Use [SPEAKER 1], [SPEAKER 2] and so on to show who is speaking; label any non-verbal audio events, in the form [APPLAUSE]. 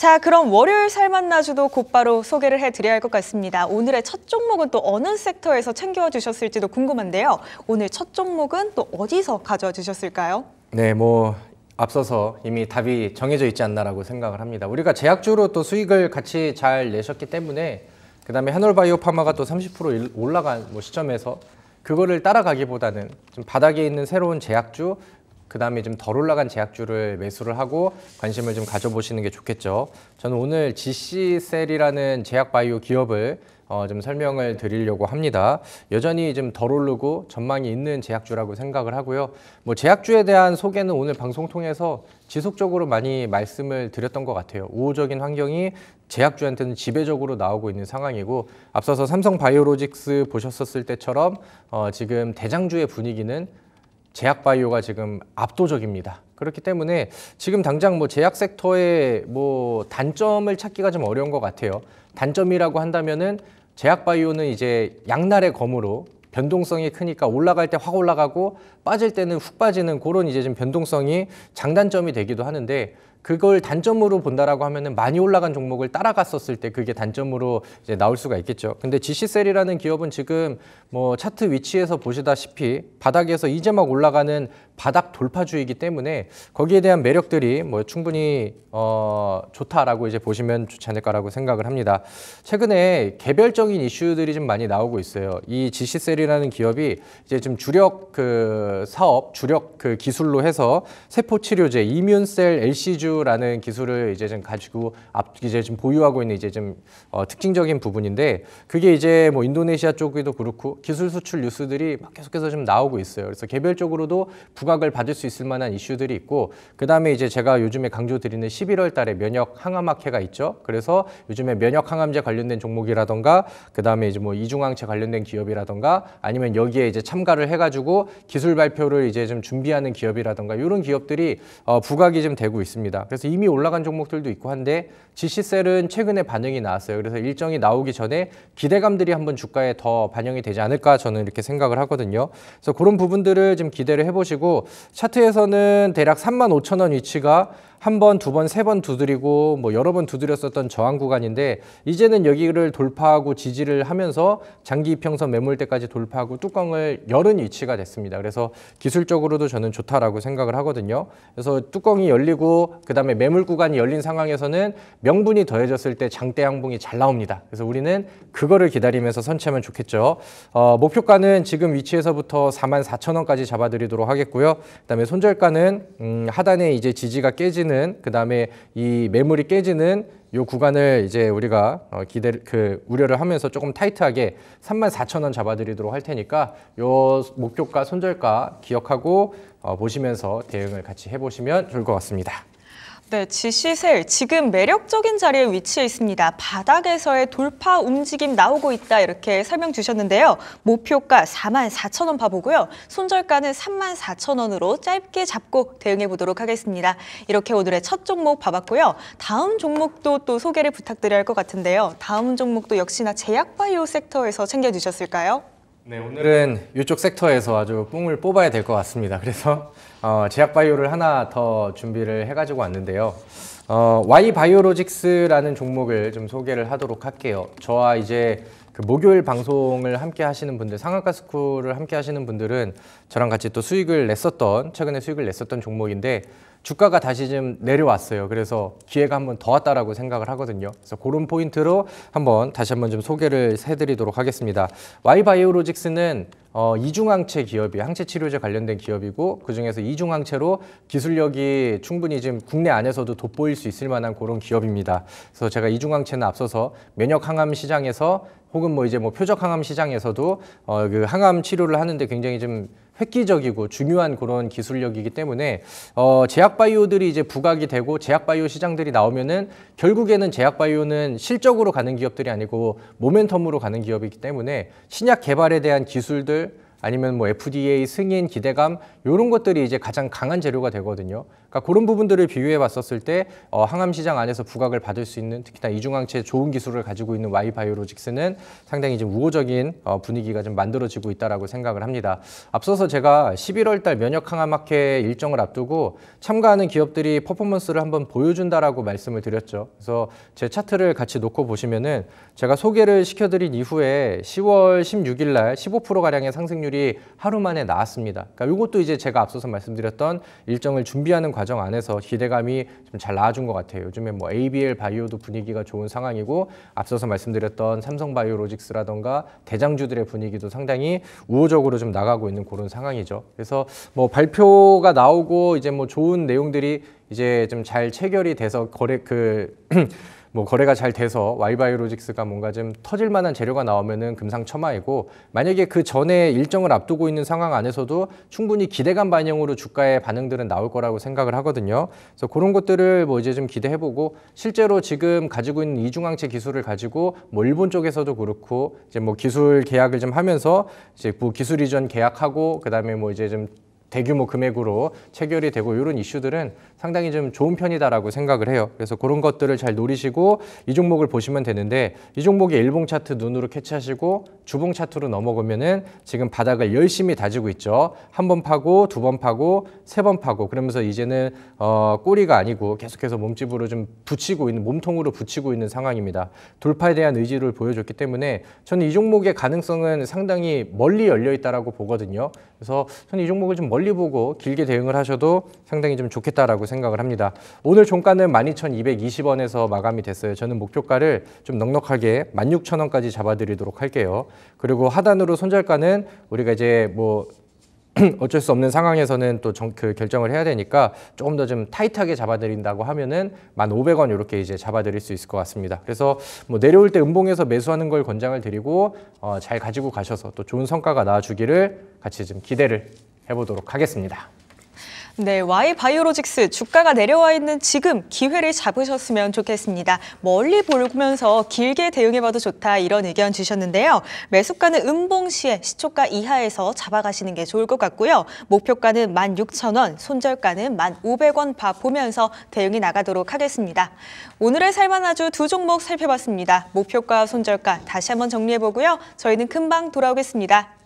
[SPEAKER 1] 자, 그럼 월요일 살만나주도 곧바로 소개를 해드려야 할 것 같습니다. 오늘의 첫 종목은 또 어느 섹터에서 챙겨와 주셨을지도 궁금한데요. 오늘 첫 종목은 또 어디서 가져와 주셨을까요?
[SPEAKER 2] 네, 뭐 앞서서 이미 답이 정해져 있지 않나라고 생각을 합니다. 우리가 제약주로 또 수익을 같이 잘 내셨기 때문에 그다음에 한올바이오파마가 또 30% 올라간 뭐 시점에서 그거를 따라가기보다는 좀 바닥에 있는 새로운 제약주 그 다음에 좀 덜 올라간 제약주를 매수를 하고 관심을 좀 가져보시는 게 좋겠죠. 저는 오늘 GC셀이라는 제약바이오 기업을 어, 좀 설명을 드리려고 합니다. 여전히 좀 덜 오르고 전망이 있는 제약주라고 생각을 하고요. 뭐 제약주에 대한 소개는 오늘 방송 통해서 지속적으로 많이 말씀을 드렸던 것 같아요. 우호적인 환경이 제약주한테는 지배적으로 나오고 있는 상황이고 앞서서 삼성 바이오로직스 보셨었을 때처럼 어, 지금 대장주의 분위기는 제약바이오가 지금 압도적입니다. 그렇기 때문에 지금 당장 뭐 제약 섹터의 뭐 단점을 찾기가 좀 어려운 것 같아요. 단점이라고 한다면은 제약바이오는 이제 양날의 검으로 변동성이 크니까 올라갈 때 확 올라가고 빠질 때는 훅 빠지는 그런 이제 좀 변동성이 장단점이 되기도 하는데 그걸 단점으로 본다라고 하면은 많이 올라간 종목을 따라갔었을 때 그게 단점으로 이제 나올 수가 있겠죠. 근데 GC셀이라는 기업은 지금 뭐 차트 위치에서 보시다시피 바닥에서 이제 막 올라가는 바닥 돌파주이기 때문에 거기에 대한 매력들이 뭐 충분히 어 좋다라고 이제 보시면 좋지 않을까라고 생각을 합니다. 최근에 개별적인 이슈들이 좀 많이 나오고 있어요. 이 GC셀이라는 기업이 이제 좀 주력 그 사업, 주력 그 기술로 해서 세포 치료제 이뮨셀 LC주 기술라는 기술을 이제 좀 가지고 앞 이제 좀 보유하고 있는 이제 좀 어, 특징적인 부분인데 그게 이제 뭐 인도네시아 쪽에도 그렇고 기술 수출 뉴스들이 막 계속해서 좀 나오고 있어요. 그래서 개별적으로도 부각을 받을 수 있을 만한 이슈들이 있고 그 다음에 이제 제가 요즘에 강조드리는 11월 달에 면역 항암학회가 있죠. 그래서 요즘에 면역 항암제 관련된 종목이라던가 그 다음에 이제 뭐 이중항체 관련된 기업이라던가 아니면 여기에 이제 참가를 해 가지고 기술 발표를 이제 좀 준비하는 기업이라던가 이런 기업들이 어, 부각이 좀 되고 있습니다. 있습니다. 그래서 이미 올라간 종목들도 있고 한데 GC셀은 최근에 반응이 나왔어요. 그래서 일정이 나오기 전에 기대감들이 한번 주가에 더 반영이 되지 않을까 저는 이렇게 생각을 하거든요. 그래서 그런 부분들을 좀 기대를 해보시고 차트에서는 대략 3만 5천 원 위치가 한 번, 두 번, 세 번 두드리고 뭐 여러 번 두드렸었던 저항 구간인데 이제는 여기를 돌파하고 지지를 하면서 장기 이평선 매물대까지 돌파하고 뚜껑을 열은 위치가 됐습니다. 그래서 기술적으로도 저는 좋다라고 생각을 하거든요. 그래서 뚜껑이 열리고 그다음에 매물 구간이 열린 상황에서는 명분이 더해졌을 때 장대 양봉이 잘 나옵니다. 그래서 우리는 그거를 기다리면서 선취하면 좋겠죠. 어, 목표가는 지금 위치에서부터 4만 4천 원까지 잡아드리도록 하겠고요. 그다음에 손절가는 음, 하단에 이제 지지가 깨지는 깨지는 그 다음에 이 매물이 깨지는 요 구간을 이제 우리가 어, 기대 그 우려를 하면서 조금 타이트하게 3만 4천 원 잡아드리도록 할 테니까 요 목표가 손절가 기억하고 어, 보시면서 대응을 같이 해보시면 좋을 것 같습니다.
[SPEAKER 1] 네, 지시셀 지금 매력적인 자리에 위치해 있습니다. 바닥에서의 돌파 움직임 나오고 있다 이렇게 설명 주셨는데요. 목표가 4만 4천 원 봐보고요. 손절가는 3만 4천 원으로 짧게 잡고 대응해 보도록 하겠습니다. 이렇게 오늘의 첫 종목 봐봤고요. 다음 종목도 또 소개를 부탁드려야 할 것 같은데요. 다음 종목도 역시나 제약바이오 섹터에서 챙겨주셨을까요?
[SPEAKER 2] 네, 오늘은 이쪽 섹터에서 아주 뽕을 뽑아야 될 것 같습니다. 그래서 어, 제약바이오를 하나 더 준비를 해가지고 왔는데요. 어, Y바이오로직스라는 종목을 좀 소개를 하도록 할게요. 저와 이제 그 목요일 방송을 함께 하시는 분들, 상한가 스쿨을 함께 하시는 분들은 저랑 같이 또 수익을 냈었던, 최근에 수익을 냈었던 종목인데 주가가 다시 좀 내려왔어요. 그래서 기회가 한번 더 왔다라고 생각을 하거든요. 그래서 그런 포인트로 한번 다시 한번 좀 소개를 해드리도록 하겠습니다. Y바이오로직스는 어, 이중항체 기업이 항체 치료제 관련된 기업이고 그 중에서 이중항체로 기술력이 충분히 지금 국내 안에서도 돋보일 수 있을 만한 그런 기업입니다. 그래서 제가 이중항체는 앞서서 면역 항암 시장에서 혹은 뭐 이제 뭐 표적 항암 시장에서도 어, 그 항암 치료를 하는데 굉장히 좀 획기적이고 중요한 그런 기술력이기 때문에 어, 제약 바이오들이 이제 부각이 되고 제약 바이오 시장들이 나오면은 결국에는 제약 바이오는 실적으로 가는 기업들이 아니고 모멘텀으로 가는 기업이기 때문에 신약 개발에 대한 기술들 아니면 뭐 FDA 승인 기대감 이런 것들이 이제 가장 강한 재료가 되거든요. 그러니까 그런 부분들을 비교해 봤었을 때 어, 항암 시장 안에서 부각을 받을 수 있는 특히나 이중항체 좋은 기술을 가지고 있는 와이바이오로직스는 상당히 좀 우호적인 어, 분위기가 좀 만들어지고 있다라고 생각을 합니다. 앞서서 제가 11월 달 면역 항암학회 일정을 앞두고 참가하는 기업들이 퍼포먼스를 한번 보여준다라고 말씀을 드렸죠. 그래서 제 차트를 같이 놓고 보시면은 제가 소개를 시켜드린 이후에 10월 16일 날 15% 가량의 상승률이 하루 만에 나왔습니다. 그러니까 이것도 이제 제가 앞서서 말씀드렸던 일정을 준비하는 과정 안에서 기대감이 좀 잘 나와준 것 같아요. 요즘에 뭐 ABL 바이오도 분위기가 좋은 상황이고 앞서서 말씀드렸던 삼성 바이오로직스라던가 대장주들의 분위기도 상당히 우호적으로 좀 나가고 있는 그런 상황이죠. 그래서 뭐 발표가 나오고 이제 뭐 좋은 내용들이 이제 좀 잘 체결이 돼서 거래 그 [CLEARS THROAT] 뭐 거래가 잘 돼서 와이바이오로직스가 뭔가 좀 터질 만한 재료가 나오면은 금상첨화이고 만약에 그 전에 일정을 앞두고 있는 상황 안에서도 충분히 기대감 반영으로 주가의 반응들은 나올 거라고 생각을 하거든요. 그래서 그런 것들을 뭐 이제 좀 기대해보고 실제로 지금 가지고 있는 이중항체 기술을 가지고 뭐 일본 쪽에서도 그렇고 이제 뭐 기술 계약을 좀 하면서 이제 뭐 기술 이전 계약하고 그다음에 뭐 이제 좀 대규모 금액으로 체결이 되고 이런 이슈들은 상당히 좀 좋은 편이다라고 생각을 해요. 그래서 그런 것들을 잘 노리시고 이 종목을 보시면 되는데 이 종목의 일봉 차트 눈으로 캐치하시고 주봉 차트로 넘어가면은 지금 바닥을 열심히 다지고 있죠. 한 번 파고 두 번 파고 세 번 파고 그러면서 이제는 어, 꼬리가 아니고 계속해서 몸집으로 좀 붙이고 있는 몸통으로 붙이고 있는 상황입니다. 돌파에 대한 의지를 보여줬기 때문에 저는 이 종목의 가능성은 상당히 멀리 열려 있다라고 보거든요. 그래서 저는 이 종목을 좀 멀리 보고 길게 대응을 하셔도 상당히 좀 좋겠다라고 생각을 합니다. 오늘 종가는 12,220원에서 마감이 됐어요. 저는 목표가를 좀 넉넉하게 16,000원까지 잡아드리도록 할게요. 그리고 하단으로 손절가는 우리가 이제 뭐 [CLEARS THROAT] 어쩔 수 없는 상황에서는 또그 결정을 해야 되니까 조금 더 좀 타이트하게 잡아드린다고 하면은 1,500원 이렇게 이제 잡아드릴 수 있을 것 같습니다. 그래서 뭐 내려올 때 음봉에서 매수하는 걸 권장을 드리고 어, 잘 가지고 가셔서 또 좋은 성과가 나와주기를 같이 좀 기대를 해보도록 하겠습니다.
[SPEAKER 1] 네, Y 바이오로직스 주가가 내려와 있는 지금 기회를 잡으셨으면 좋겠습니다. 멀리 보면서 길게 대응해봐도 좋다 이런 의견 주셨는데요. 매수가는 음봉 시에 시초가 이하에서 잡아가시는 게 좋을 것 같고요. 목표가는 16,000원, 손절가는 1,500원 봐 보면서 대응이 나가도록 하겠습니다. 오늘의 살만 아주 두 종목 살펴봤습니다. 목표가, 손절가 다시 한번 정리해보고요. 저희는 금방 돌아오겠습니다.